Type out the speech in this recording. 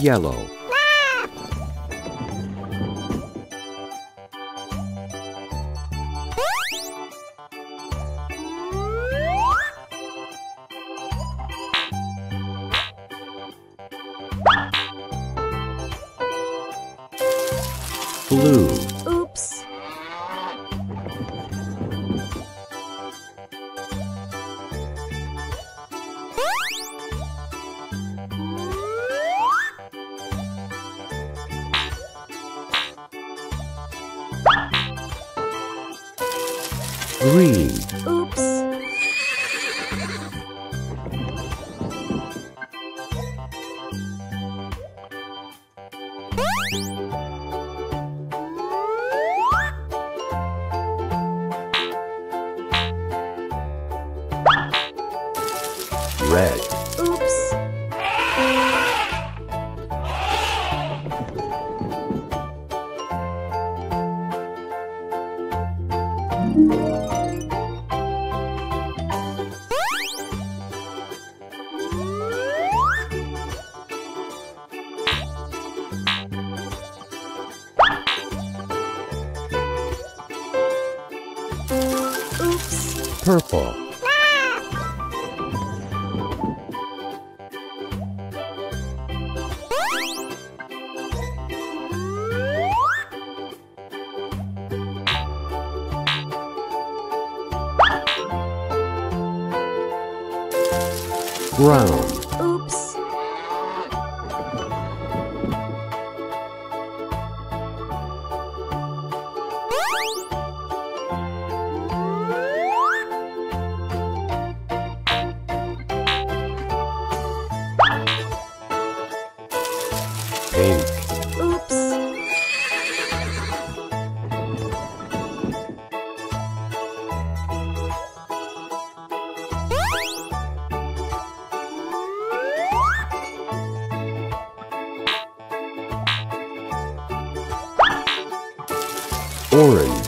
Yellow, blue, green, Oops. red, purple, Oops. Orange,